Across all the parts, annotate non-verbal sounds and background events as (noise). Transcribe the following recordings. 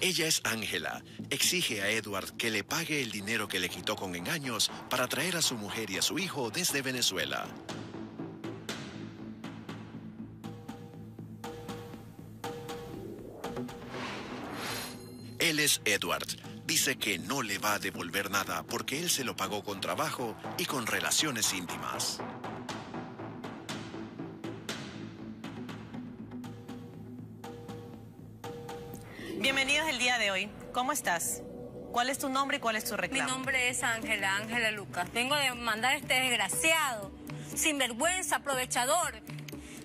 Ella es Ángela. Exige a Edward que le pague el dinero que le quitó con engaños para traer a su mujer y a su hijo desde Venezuela. Él es Edward. Dice que no le va a devolver nada porque él se lo pagó con trabajo y con relaciones íntimas. Hoy. ¿Cómo estás? ¿Cuál es tu nombre y cuál es tu Mi reclamo? nombre es Ángela, Ángela Lucas. Vengo de mandar a este desgraciado, sinvergüenza, aprovechador.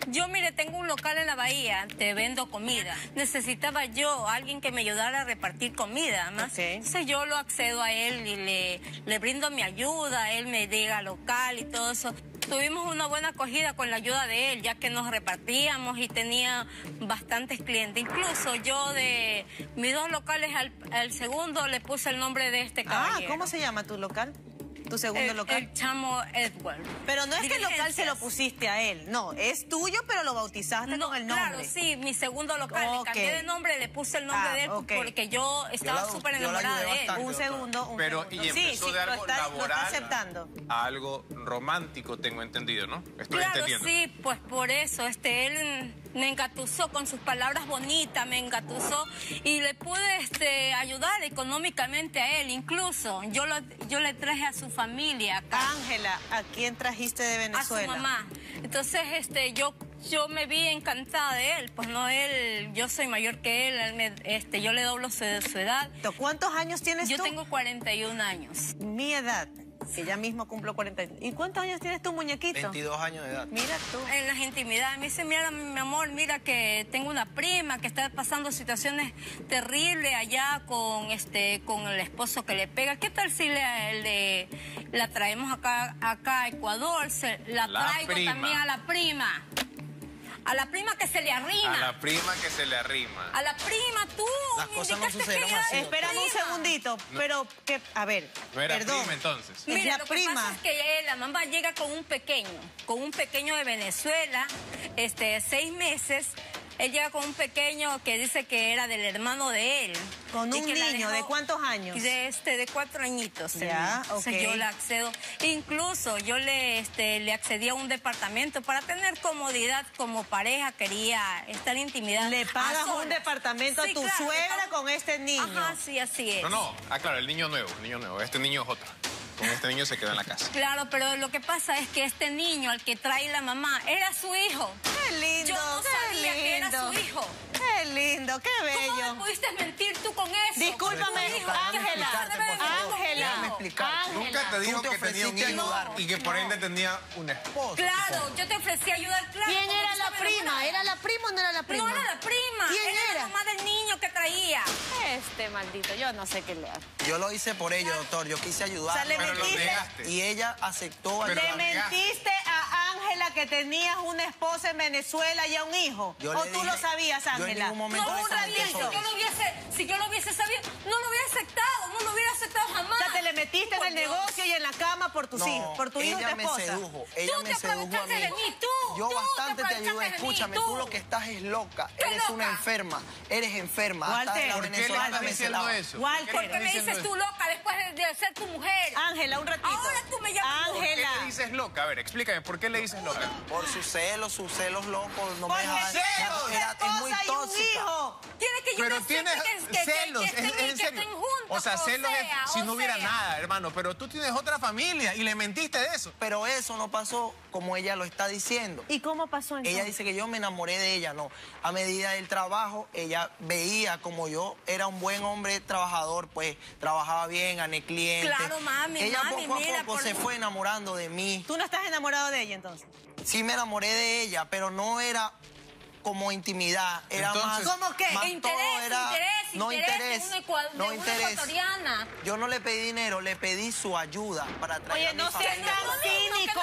Yo, mire, tengo un local en la bahía, te vendo comida. Necesitaba yo alguien que me ayudara a repartir comida, más. Ok. Entonces yo lo accedo a él y le, le brindo mi ayuda, él me al local y todo eso. Tuvimos una buena acogida con la ayuda de él, ya que nos repartíamos y tenía bastantes clientes. Incluso yo de mis dos locales al, al segundo le puse el nombre de este Ah, caballero. ¿cómo se llama tu local? ¿Tu segundo el, local? el chamo Edward. Pero no es que el local se lo pusiste a él. No, es tuyo, pero lo bautizaste No, con el nombre. claro, sí, mi segundo local. Ok. Le cambié de nombre, le puse el nombre Ah, de él ok. porque yo estaba súper enamorada de él. bastante. Un segundo, un Pero, segundo. y sí, empezó sí, de lo algo está, lo está laboral aceptando. a algo romántico, tengo entendido, ¿no? Estoy Claro, entendiendo. sí, pues por eso, este, él me engatusó con sus palabras bonitas, me engatusó y le pude este, ayudar económicamente a él, incluso yo, lo, yo le traje a su familia acá. Ángela, ¿a quién trajiste de a su Venezuela? mamá. Entonces, este, yo, yo me vi encantada de él. Pues no, él, yo soy mayor que él, él me- este, yo le doblo su, su edad. ¿Cuántos años tienes Yo tú? tengo 41 años. Mi edad, que ya mismo cumplo 40. ¿Y cuántos años tienes tú, muñequito? 22 años de edad. Mira tú. En las intimidades me dice, mira, mi amor, mira que tengo una prima que está pasando situaciones terribles allá con este, con el esposo que le pega. ¿Qué tal si le, le- la traemos acá, acá a Ecuador? Se- la, La traigo prima. también a la prima. A la prima que se le arrima. A la prima que se le arrima. A la prima, tú. Las me cosas no indicaste sucedieron así, Espérame un segundito, pero que, a ver, No era perdón. prima entonces. Es Mira, la lo que pasa es que la mamá llega con un pequeño, con un pequeño de Venezuela, este, seis meses. Él llega con un pequeño que dice que era del hermano de él. Con un niño, ¿de cuántos años? De este, de cuatro añitos. Ya, ok. yo le accedo. Incluso yo le, este, le accedí a un departamento para tener comodidad como pareja, quería estar en intimidad. Le pagas un departamento a tu claro, suegra con este niño. Ajá, sí, así es. No, no. Ah, claro, el niño nuevo, el niño nuevo. Este niño es otro. Con este niño se queda en la casa. Claro, pero lo que pasa es que este niño al que trae la mamá era su hijo. Qué lindo, Yo no qué sabía que era lindo. su hijo. Qué lindo, qué ¿Cómo me bello. pudiste mentir tú con eso? Discúlpame. Ángela, ¿Qué debe de ser tu Ángela. Nunca te dijo te que tenía un hijo ayudar. y que por ende tenía una esposa. Claro, yo te ofrecí ayudar, claro. ¿Quién era la prima? ¿Era la prima o no era la prima? No era la prima. ¿Quién era? era? la mamá del niño que traía. Este maldito, yo no sé qué le hago. Yo lo hice por ello, doctor. Yo quise O sea, ayudar. le mentiste. Y ella aceptó le ayudar. negaste. mentiste a Ángela que tenías una esposa en Venezuela y a un hijo. Yo ¿O le tú dije- lo sabías, yo en Ángela? ningún momento No, le un ratito. sobre Yo lo hubiese, si yo lo hubiese sabido, no lo hubiera aceptado, no lo hubiera aceptado jamás. O sea, te le metiste en Por el Dios. negocio y en la cama por tus No, hijos, por tu hijo y ella tu me esposa. sedujo, ella Tú me te sedujo a aprovechaste mí. de mí, tú, Yo tú te bastante te ayudé, mí, escúchame, tú. tú lo que estás es loca, ¿Qué eres una enferma, eres enferma. Walter, ¿por ¿Por qué le estás me diciendo eso? Walter. ¿Por qué ¿Por le qué me dices tú loca después de, ser tu mujer? Ángela, un ratito. Ahora tú me llamas ¿Por qué Ángela. le dices loca? A ver, explícame, ¿por qué le dices loca? Por sus celos, sus celos locos, no me Porque Pero tienes que, que- que- celos, que es, estén, es en que serio. estén juntos, o sea, o celos es si o no hubiera sea. nada, hermano. Pero tú tienes otra familia y le mentiste de eso. Pero eso no pasó como ella lo está diciendo. ¿Y cómo pasó entonces? Ella dice que yo me enamoré de ella, no. A medida del trabajo, ella veía como yo era un buen hombre trabajador, pues trabajaba bien, gané clientes. Claro, mami, Ella mami, poco a mira, poco por- se fue enamorando de mí. ¿Tú no estás enamorado de ella entonces? Sí me enamoré de ella, pero no era como intimidad, era Entonces- más... ¿Cómo qué? más Interés, todo era- interés, no interés de interés, una de no una interés. ecuatoriana. Yo no le pedí dinero, le pedí su ayuda para traer Oye, a mi no seas tan No, no, no, cínico.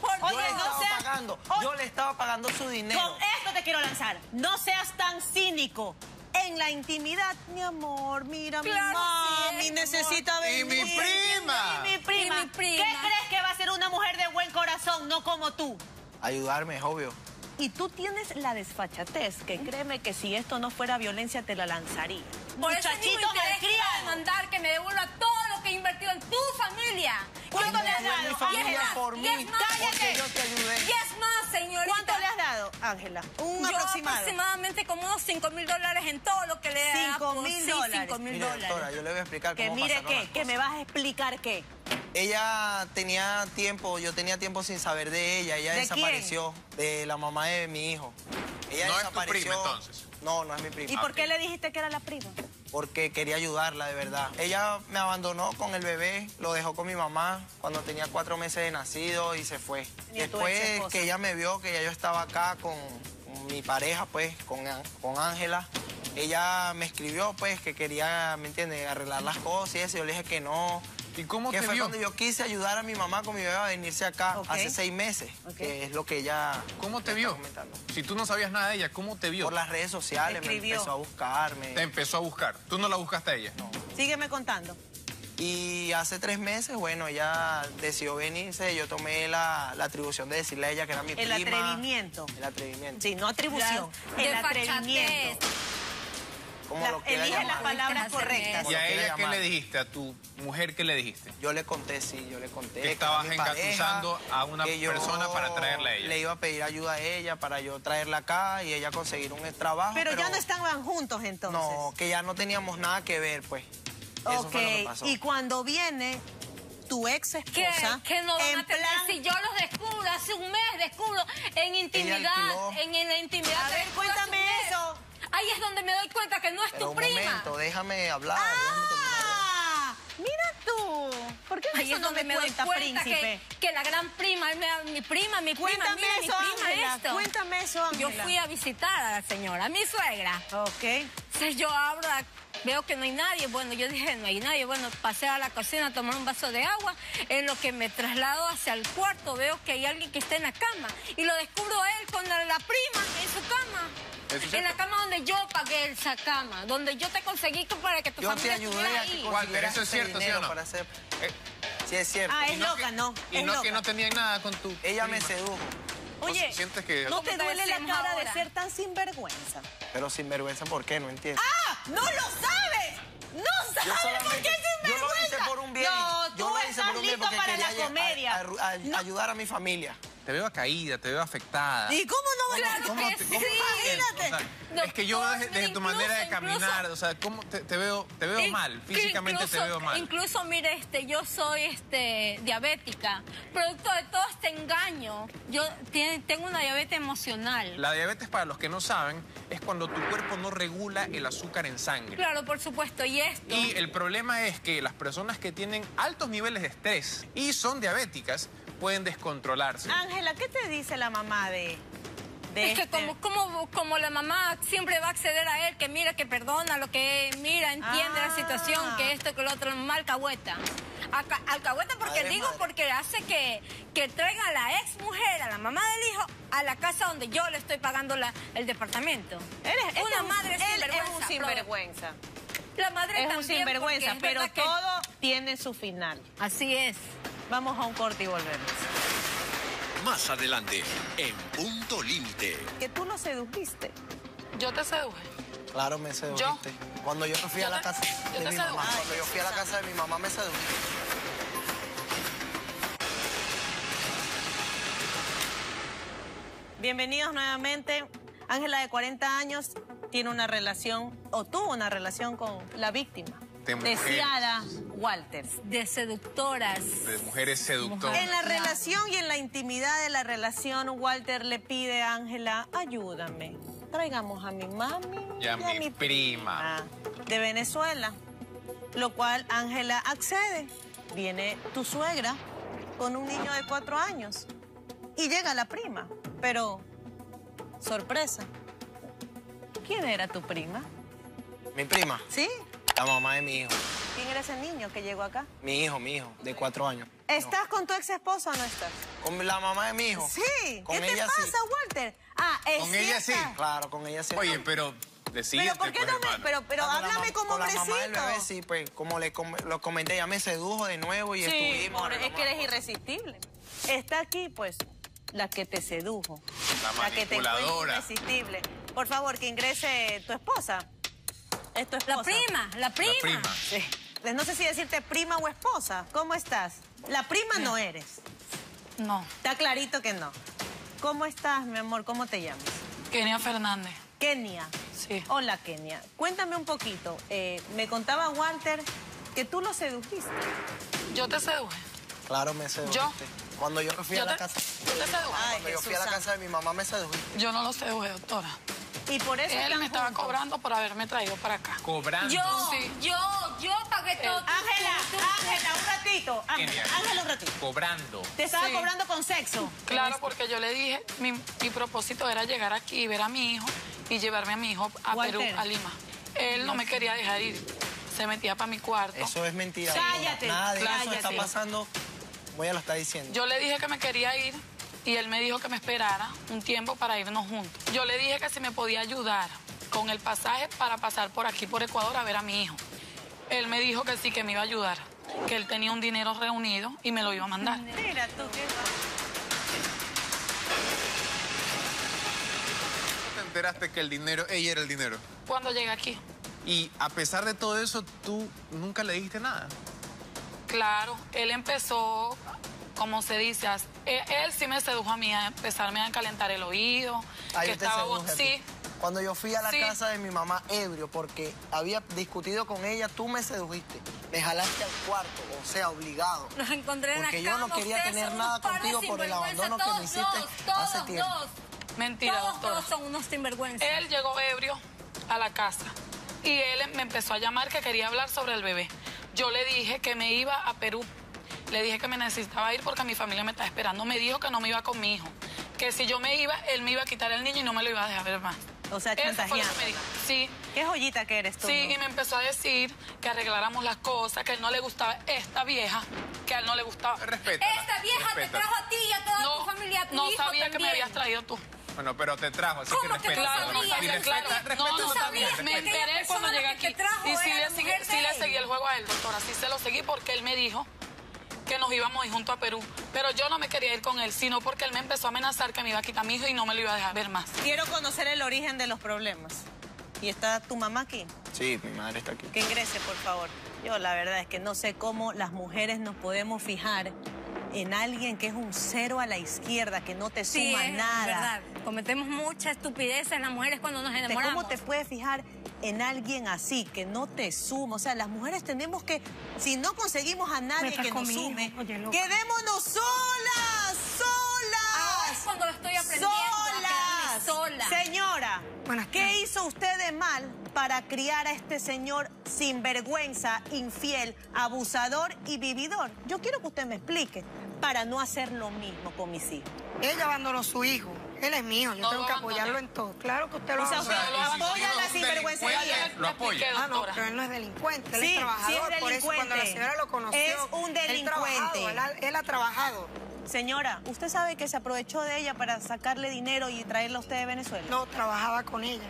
por Yo Oye, le no estaba seas... pagando, Oye, yo le estaba pagando su dinero. Con esto te quiero lanzar. No seas tan cínico. En la intimidad, mi amor, mira, Claro, mi mami sí, mi necesita venir. mi prima. Y mi prima. Y mi prima. ¿Qué crees que va a ser una mujer de buen corazón, no como tú? Ayudarme, es obvio. Y tú tienes la desfachatez, que créeme que si esto no fuera violencia te la lanzaría. Por eso es interés que me devuelva todo que he invertido en tu familia. ¿Cuánto le has dado? mi es familia más, por mí, es más, porque yo te ayudé. Y es más, señorita. ¿Cuánto le has dado, Ángela? Un Yo aproximado. aproximadamente como unos 5 mil dólares en todo lo que le he Cinco dado. mil Sí, dólares. cinco mil Mire, doctora, dólares. yo le voy a explicar Que cómo mire pasaron qué, las que me vas a explicar qué. Ella tenía tiempo, yo tenía tiempo sin saber de ella. Ella ¿De desapareció de la mamá de mi hijo. Ella No es tu desapareció. prima, entonces. No, no es mi prima. ¿Y por qué le dijiste que era la prima? Porque quería ayudarla, de verdad. Ella me abandonó con el bebé, lo dejó con mi mamá cuando tenía cuatro meses de nacido y se fue. ¿Y tu Después que ella me vio, que ya yo estaba acá con, mi pareja, pues, con Ángela, ella me escribió, pues, que quería, ¿me entiendes?, arreglar las cosas y eso. Yo le dije que no. ¿Y cómo que te fue vio? cuando yo quise ayudar a mi mamá con mi bebé a venirse acá hace seis meses, que es lo que ella ¿Cómo te vio? comentando. Si tú no sabías nada de ella, ¿cómo te vio? Por las redes sociales Escribió. me empezó a buscarme. Te empezó a buscar. Tú no la buscaste a ella. Sígueme contando. Y hace tres meses, bueno, ella decidió venirse. Yo tomé la, la atribución de decirle a ella que era mi El prima. atrevimiento. El atrevimiento. Sí, no atribución. La- el atrevimiento. Como La- lo quiera elige las palabras correctas. ¿Y a ella qué le dijiste? ¿A tu mujer qué le dijiste? Yo le conté, sí, yo le conté. Que estabas engatusando a una que yo persona para traerla a ella. Le iba a pedir ayuda a ella para yo traerla acá y ella conseguir un trabajo. Pero, ya no estaban juntos entonces. No, que ya no teníamos nada que ver, pues. Eso ok, fue lo que pasó. y cuando viene tu ex ¿Qué, esposa, qué no van en a tener? plan- Si yo los descubro, hace un mes descubro en intimidad, en, en la intimidad. A ver, cuéntame. Ahí es donde me doy cuenta que no es Pero tu un prima. momento, déjame hablar. déjame. ¡Ah! Mira tú. ¿Por qué Ahí eso es no donde me me doy cuenta, cuenta príncipe? que, que la gran prima, me mi prima, mi prima, Cuéntame mira, eso, mi prima esto. Cuéntame eso, Ángela. Yo fui a visitar a la señora, a mi suegra. Ok. Entonces yo abro, la- veo que no hay nadie. Bueno, yo dije, no hay nadie. Bueno, pasé a la cocina a tomar un vaso de agua. En lo que me traslado hacia el cuarto, veo que hay alguien que está en la cama. Y lo descubro a él con la, la prima en su cama. ¿Eso es En la cama donde yo pagué esa cama. Donde yo te conseguí para que tu Yo te familia ayudé estuviera a que ahí. Walter, ¿eso es cierto, sí o no? para hacer... Eh, Sí, es cierto. Ah, es no loca, que- no. Y es no loca. que no tenían nada con tu Ella me prima. sedujo, Oye, ¿Sientes que- ¿no te ¿Cómo te duele la cara de ahora? ser tan sinvergüenza? pero sin vergüenza, ¿por qué? No entiendo. ¡Ah! ¡No lo sabes! ¡No sabes Yo por qué es yo lo hice por un bien. No, yo tú lo hice estás por un bien listo porque para quería la comedia. a- a- a- ayudar a mi familia. Te veo caída, te veo afectada. ¿Y cómo no va a Claro ¿Cómo que te- sí. cómo te sientes? O sea, No, es que yo desde, tu manera de incluso- caminar, o sea, ¿cómo te, te veo, te veo In- mal? Físicamente te veo mal. Incluso, mire, este, yo soy este, diabética. Producto de todo este engaño, yo tiene- tengo una diabetes emocional. La diabetes, para los que no saben, es cuando tu cuerpo no regula el azúcar en sangre. Claro, por supuesto. Y esto. Y el problema es que las personas que tienen altos niveles de estrés y son diabéticas pueden descontrolarse. Ángela, ¿qué te dice la mamá de, de es que este? como, como, como la mamá siempre va a acceder a él, que mira, que perdona, lo que mira, entiende Ah. la situación, que esto, que lo otro, mal alcahueta. Alca- Alcahueta porque Madre, digo, madre. porque hace que, que traiga a la ex mujer, a la mamá del hijo, a la casa donde yo le estoy pagando la, el departamento. Él es, una es un- madre él sinvergüenza. es un sinvergüenza. La madre Es un también, sinvergüenza, porque es pero que- todo tiene su final. Así es. Vamos a un corte y volvemos. Más adelante, en Punto Límite. Que tú lo sedujiste. Yo te seduje. Claro, me sedujiste. Cuando yo fui a Yo la te- casa yo de mi seduje. mamá, Ay, cuando yo fui a la casa de mi mamá me sedujiste. Bienvenidos nuevamente. Ángela, de 40 años, tiene una relación, o tuvo una relación con la víctima. De mujeres. Deseada Walters. De seductoras. De mujeres seductoras. En la relación y en la intimidad de la relación, Walter le pide a Ángela, ayúdame. Traigamos a mi mami Y a mi prima. de Venezuela. Lo cual Ángela accede. Viene tu suegra con un niño de cuatro años. Y llega la prima. Pero, sorpresa. ¿Quién era tu prima? Mi prima, ¿Sí? La mamá de mi hijo. ¿Quién era ese niño que llegó acá? Mi hijo, mi hijo, de cuatro años. ¿Estás con tu ex esposa o no estás? Con la mamá de mi hijo. Sí. Con ¿Qué te ella pasa, sí. Walter? Ah, es Con ella sí. Claro, con ella sí. Oye, pero decídete, Pero ¿por qué pues, no me...? Pero, pero Ah, la háblame como con la mamá del hombrecito. bebé, sí, pues, como le com- lo comenté, ya me sedujo de nuevo y Sí, estuvimos. pobre, es que eres irresistible. Está aquí, pues, la que te sedujo. La que te encuentra manipuladora. irresistible. Por favor, que ingrese tu esposa. Es tu La prima, la prima. La prima. Sí. Pues No sé si decirte prima o esposa. ¿Cómo estás? La prima no eres. No, Está clarito que no. ¿Cómo estás, mi amor? ¿Cómo te llamas? Kenia Fernández. Kenia. Sí. Hola, Kenia. Cuéntame un poquito. Eh, me contaba Walter que tú lo sedujiste. Yo te seduje. Claro, me sedujiste. ¿Yo? Cuando yo fui a la te, casa, yo te seduje. Ay, cuando yo fui a la casa de mi mamá, me sedujiste. Yo no lo seduje, doctora. Y por eso Él me estaba juntos. cobrando por haberme traído para acá. Cobrando. Yo, Sí. yo, yo pagué todo. Ángela, Ángela, un ratito. Ángela, un ratito. Cobrando. Te estaba Sí. cobrando con sexo. Claro, porque yo le dije, mi, mi propósito era llegar aquí y ver a mi hijo y llevarme a mi hijo a Walter. Perú, a Lima. Él no me quería dejar ir. Se metía para mi cuarto. Eso es mentira. Cállate, Nada de eso está pasando. Voy a lo está diciendo. Yo le dije que me quería ir y él me dijo que me esperara un tiempo para irnos juntos. Yo le dije que si me podía ayudar con el pasaje para pasar por aquí, por Ecuador, a ver a mi hijo. Él me dijo que sí, que me iba a ayudar, que él tenía un dinero reunido y me lo iba a mandar. Mira tú, qué... ¿Cómo te enteraste que el dinero, ella era el dinero? Cuando llegué aquí, Y a pesar de todo eso, tú nunca le dijiste nada. claro, él empezó, como se dice, a- él, él sí me sedujo a mí a empezarme a calentar el oído, Ahí que estaba sí, Cuando yo fui a la Sí. casa de mi mamá ebrio porque había discutido con ella, tú me sedujiste. Me jalaste al cuarto, o sea, obligado. Los encontré en la Porque yo no quería tener nada contigo por el abandono que me todos, hiciste todos, hace todos, tiempo. todos. mentira, Todos, doctora. todos son unos sinvergüenza. Él llegó ebrio a la casa y él me empezó a llamar que quería hablar sobre el bebé. Yo le dije que me iba a Perú. Le dije que me necesitaba ir porque mi familia me estaba esperando. Me dijo que no me iba con mi hijo. Que si yo me iba, él me iba a quitar el niño y no me lo iba a dejar ver más. O sea, que chantajeando. Sí, Qué joyita que eres tú. sí, ¿no? y me empezó a decir que arregláramos las cosas, que a él no le gustaba esta vieja, que a él no le gustaba. Respeta. Esta vieja te trajo a ti y a toda tu familia, a tu no hijo sabía que me habías traído tú. Bueno, pero te trajo, así que ¿Cómo que respeta. no Claro, no sabía? Y respeta, claro. respeta No, no también, sabía. Me enteré cuando llegué que aquí. te trajo Y sí le, seguí, le seguí el juego a él, doctora. Sí se lo seguí porque él me dijo que nos íbamos a ir junto a Perú. Pero yo no me quería ir con él, sino porque él me empezó a amenazar que me iba a quitar a mi hijo y no me lo iba a dejar ver más. Quiero conocer el origen de los problemas. ¿Y está tu mamá aquí? Sí, mi madre está aquí. Que ingrese, por favor. Yo la verdad es que no sé cómo las mujeres nos podemos fijar en alguien que es un cero a la izquierda, que no te Sí, suma es nada. verdad. Cometemos mucha estupidez en las mujeres cuando nos ¿De enamoramos. ¿Cómo te puedes fijar en alguien así, que no te suma? O sea, las mujeres tenemos que, si no conseguimos a nadie que nos sume, oye, quedémonos solas, Ahora es solas. cuando lo estoy aprendiendo a sola. Señora, ¿qué hizo usted de mal para criar a este señor sinvergüenza, infiel, abusador y vividor? Yo quiero que usted me explique para no hacer lo mismo con mis hijos. Ella abandonó a su hijo. Él es mío, yo No tengo lo que apoyarlo en todo. Claro que usted lo O sea, usted si apoya la sinvergüencería. Lo apoya. Ah, no, pero él no es delincuente, él Sí, es sí trabajador. es Por eso cuando la delincuente. señora lo conoció, Es un delincuente. él, ha, él ha trabajado. Señora, ¿usted sabe que se aprovechó de ella para sacarle dinero y traerla a usted de Venezuela? No, trabajaba con ella.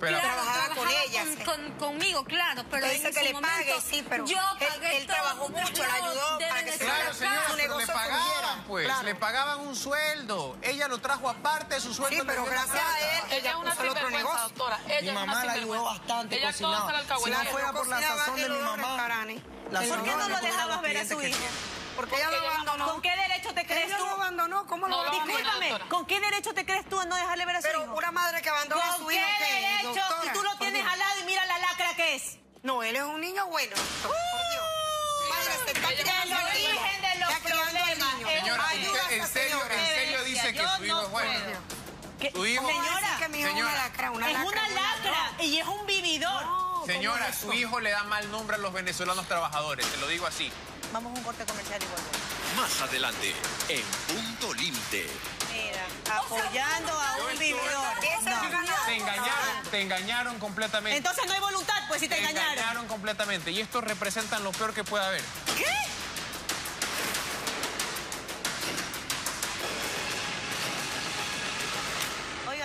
Pero, Claro, trabajaba con ella, con- sí. con- conmigo, claro, pero en dice que le momento, pague, sí, pero yo él- pagué él trabajó todo, mucho, le ayudó de para que se Venezuela Claro, Su pero le pagaban, pues. claro. Le pagaban un sueldo. Ella lo trajo aparte de su sueldo. Sí, pero la gracias a él, Ella es una puso el otro negocio. doctora. Ella Mi una mamá la ayudó bastante, Ella cocinaba. la Si no fuera por la sazón de mi mamá, la ¿Por ¿Por qué no lo dejabas ver a que hijo? Porque ella lo abandonó. ¿Con qué derecho te crees Ella tú? lo abandonó, ¿cómo lo No, lo abandonó? Discúlpame. ¿con qué derecho te crees tú a no dejarle ver a su Pero hijo? una madre que abandona a ¿Con su qué hijo, ¿qué? derecho? Si tú lo tienes al lado y mira la lacra que es. No, él es un niño bueno. Por Dios. Madre, se está El origen de los problemas niño. es Señora, usted en serio, señora. en serio dice que su hijo no es bueno. ¿Qué? Su hijo- ¿Cómo va a Señora, que mi hijo es señora, una lacra? Una es lacra, una lacra y es un vividor. Señora, su hijo le da mal nombre a los venezolanos trabajadores. Te lo digo así. Vamos a un corte comercial y volvemos. Más adelante, en Punto Límite. Mira, apoyando a un vividor. No. Te engañaron, te engañaron completamente. Entonces no hay voluntad, pues si te engañaron. completamente. Y estos representan lo peor que puede haber. ¿Qué?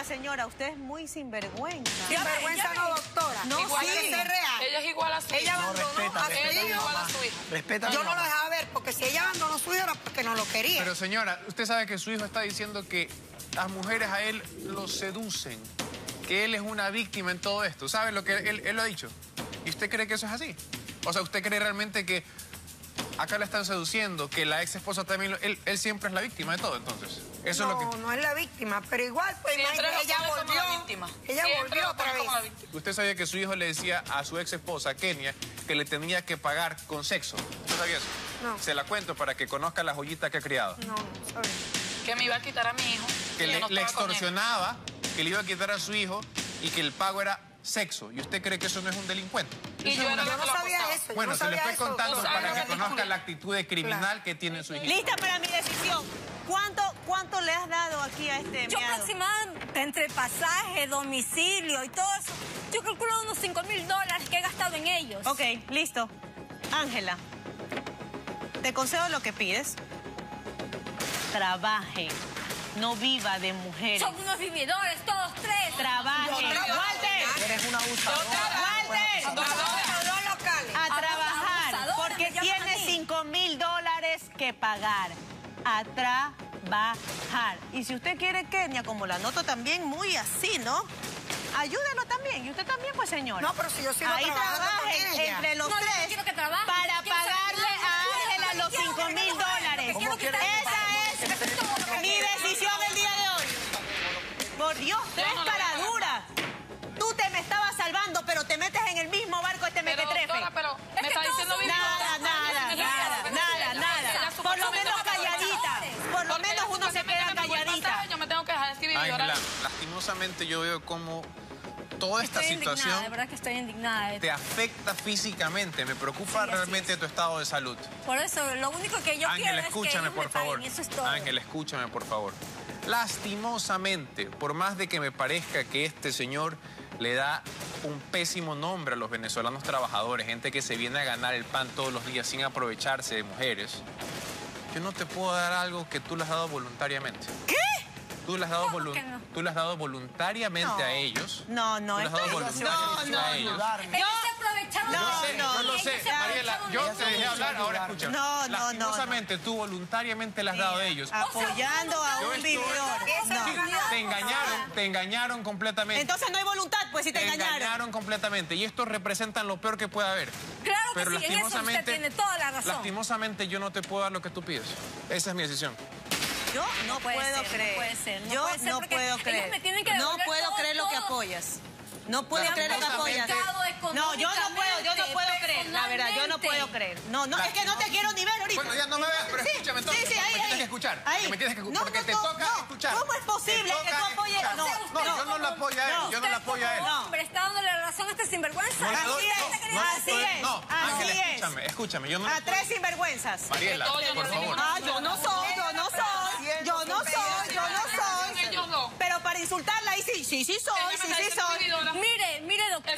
Señora, usted es muy sinvergüenza. Sinvergüenza no, doctora. No, Igual sí. que ser real. Ella es igual a su Ella hijo. abandonó respeta, a su Ella es hijo. igual a su hijo. Respeta a mi Yo no lo dejaba ver, porque si ella abandonó a su hijo era porque no lo quería. Pero señora, usted sabe que su hijo está diciendo que las mujeres a él lo seducen, que él es una víctima en todo esto. ¿Sabe lo que él, él lo ha dicho? ¿Y usted cree que eso es así? O sea, ¿usted cree realmente que acá le están seduciendo, que la ex esposa también, lo- él, él siempre es la víctima de todo, entonces? Eso no, es lo que... no es la víctima, pero igual, pues Siempre imagínate, ella la volvió. víctima. Ella Siempre volvió otra la vez. Usted sabía que su hijo le decía a su ex esposa, Kenia, que le tenía que pagar con sexo. ¿Usted sabía eso? No. Se la cuento para que conozca la joyita que ha criado. No, no sabes. Que me iba a quitar a mi hijo. Que le, no le extorsionaba, que le iba a quitar a su hijo y que el pago era sexo. ¿Y usted cree que eso no es un delincuente? Y Eso yo una- no lo sabía eso. Bueno, no se le sabía estoy eso. contando para lo que conozca la actitud de criminal que tiene su hijito. Lista para mi decisión. ¿Cuánto, ¿Cuánto le has dado aquí a este Yo aproximadamente entre pasaje, domicilio y todo eso, yo calculo unos 5 mil dólares que he gastado en ellos. Ok, listo. Ángela, te concedo lo que pides. Trabaje, no viva de mujeres. Son unos vividores, todos tres. Trabaje. Walter, Eres una abusadora. Walter, Dos locales. a trabajar, abusadora, porque mí. 5 mil dólares que pagar. A trabajar. Y si usted quiere Kenia, como la noto también muy así, ¿no? Ayúdalo también. Y usted también, pues, señora. No, pero si yo sigo Ahí trabajando con trabajen ella. entre los No, yo no tres quiero que trabaje, Dios, tres no caraduras. Tú te me estabas salvando, pero te metes en el mismo barco este Pero, mequetrefe. doctora, pero Es me que está diciendo son Nada, nada, nada, nada, nada. Por lo menos calladita. Por lo menos uno se queda calladita. Yo me tengo que dejar escribir y llorar. Lastimosamente yo veo como toda esta Estoy indignada, de situación verdad que estoy indignada. te afecta físicamente. Me preocupa realmente es. tu estado de salud. Por eso, lo único que yo quiero es que escúchame, ellos por me paguen, favor. y eso es todo. Ángel, escúchame, por favor. Lastimosamente, por más de que me parezca que este señor le da un pésimo nombre a los venezolanos trabajadores, gente que se viene a ganar el pan todos los días sin aprovecharse de mujeres, yo no te puedo dar algo que tú le has dado voluntariamente. ¿Qué? Tú le has dado, ¿Cómo volu- no? tú le has dado voluntariamente No. a ellos. No, no, Tú le has dado esto- voluntariamente no, no. Ellos aprovecharon No, Yo sé, no, yo lo sé, Mariela, yo te dejé hablar, ahora escúchame. No, no, no, Lastimosamente, tú voluntariamente le has dado a ellos. Apoyando a un vividor. No. te engañaron, te engañaron completamente. Entonces no hay voluntad, pues si te, te engañaron. engañaron completamente. Y estos representan lo peor que puede haber. Claro que Pero sí, en eso usted lastimosamente, tiene toda la razón. lastimosamente yo no te puedo dar lo que tú pides. Esa es mi decisión. Yo no, No puedo ser, no creer. puede ser, no Yo puede ser no puedo ellos creer. me tienen que no puedo todo, creer lo que apoyas. No puedo creer lo que apoyas. No, yo no puedo, yo no puedo creer. La verdad, yo no puedo creer. No, no, es que no te quiero ni ver ahorita. Bueno, ya no me veas, pero Sí, escúchame entonces. Sí, sí, ahí, me tienes que escuchar. Ahí. que me tienes que escuchar. No, porque no, te no, toca no. escuchar. ¿Cómo es posible que tú apoyes? No, no, no, yo no lo apoyo a él. no. yo no lo apoyo a él. No, hombre, está dándole razón a este sinvergüenza. Así es, así es, No, así Ángela, es. escúchame, escúchame. Yo no A tres sinvergüenzas. Mariela, No, yo no por soy favor. Ah, yo no soy, yo no soy, yo no soy, yo no soy. Pero para insultarla sí, sí, sí soy, sí, sí soy. Mire, mire, doctor,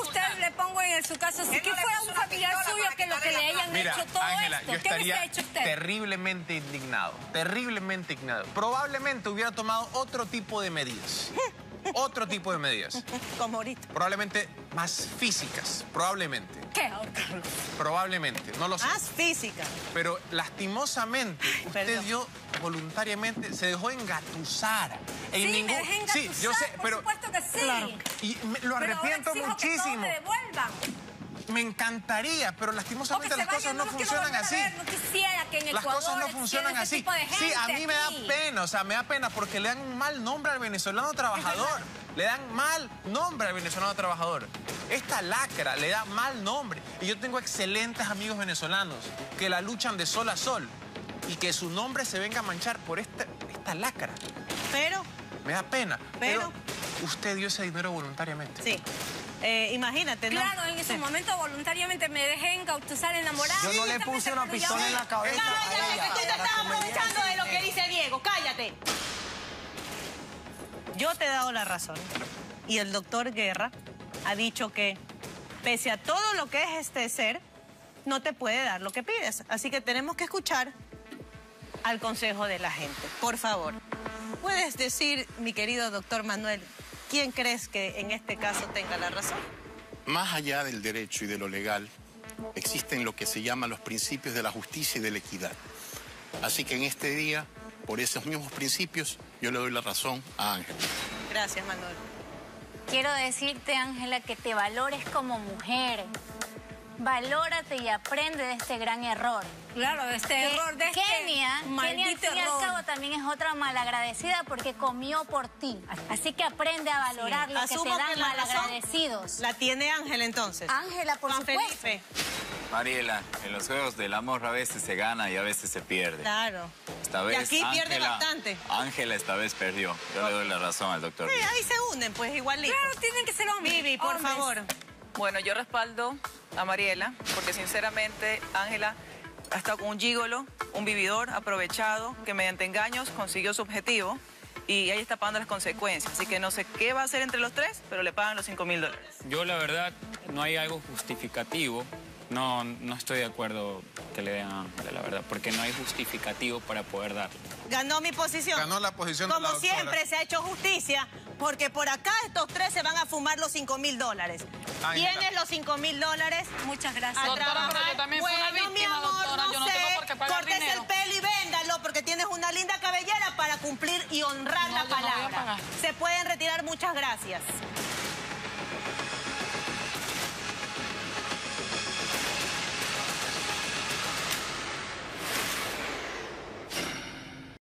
usted le pongo en su caso, si que fuera un familiar suyo que lo que le hayan Mira, hecho todo esto, yo ¿qué hubiese estaría hecho usted? terriblemente indignado, terriblemente indignado. Probablemente hubiera tomado otro tipo de medidas. Otro tipo de medidas. (laughs) Como ahorita. Probablemente más físicas, probablemente. ¿Qué? Probablemente, no lo sé. Más física. Pero lastimosamente, usted perdón. dio voluntariamente, se dejó engatusar. En Sí, ningún... me dejé Sí, yo sé, engatusar, por pero... supuesto que sí. Y me- lo Pero ahora arrepiento que muchísimo. todo me devuelvan. Me encantaría, pero lastimosamente las cosas no funcionan así. Las cosas no funcionan así. Sí, a mí me da pena, o sea, me da pena porque le dan un mal nombre al venezolano trabajador. Le dan mal nombre al venezolano trabajador. Esta lacra le da mal nombre. Y yo tengo excelentes amigos venezolanos que la luchan de sol a sol y que su nombre se venga a manchar por esta, esta lacra. Pero, Me da pena. Pero- usted dio ese dinero voluntariamente. sí. Eh, imagínate, ¿no? Claro, en ese Sí. momento voluntariamente me dejé encauzar, enamorada. Yo no le puse una pistola en la cabeza a Cállate, ella. que tú te estás aprovechando de lo que dice Diego. Cállate. Yo te he dado la razón. Y el doctor Guerra ha dicho que, pese a todo lo que es este ser, no te puede dar lo que pides. Así que tenemos que escuchar al consejo de la gente. Por favor, ¿puedes decir, mi querido doctor Manuel, quién crees que en este caso tenga la razón? Más allá del derecho y de lo legal, existen lo que se llaman los principios de la justicia y de la equidad. Así que en este día, por esos mismos principios, yo le doy la razón a Ángel. Gracias, Manuel. Quiero decirte, Ángela, que te valores como mujer. Valórate y aprende de este gran error. Claro, de este Que error, de este Kenia, Kenia al fin y al cabo también es otra malagradecida porque comió por ti. Así que aprende a valorar lo que te dan que la razón malagradecidos. La tiene Ángela entonces. Ángela, por Juan supuesto. Felipe. Mariela, en los juegos del amor a veces se gana y a veces se pierde. Claro. Esta Y vez aquí pierde Ángela- bastante. Ángela esta vez perdió. Yo le doy la razón al doctor. Sí, ahí se unen, pues igualito. Claro, tienen que ser hombres. Vivi, por hombres. favor. Bueno, yo respaldo a Mariela porque sinceramente Ángela ha estado con un gígolo, un vividor aprovechado que mediante engaños consiguió su objetivo y ahí está pagando las consecuencias. Así que no sé qué va a hacer entre los tres, pero le pagan los 5 mil dólares. Yo la verdad no hay algo justificativo. No, no estoy de acuerdo que le den a Ángela, la verdad, porque no hay justificativo para poder darle. Ganó mi posición. Ganó la posición de Como la doctora. siempre se ha hecho justicia, porque por acá estos tres se van a fumar los 5 mil dólares. ¿Tienes los 5 mil dólares? Muchas gracias. A Doctora, trabajar. pero yo también fui una bueno, mi amor, doctora, no yo no sé. tengo por qué pagar dinero. el pelo y véndalo, porque tienes una linda cabellera para cumplir y honrar No, la no palabra. Se pueden retirar, muchas gracias.